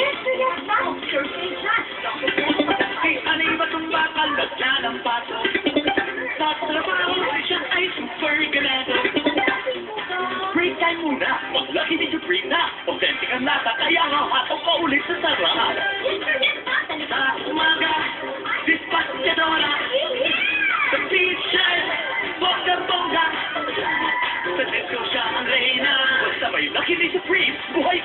Yes, yes, not. Supreme, buhay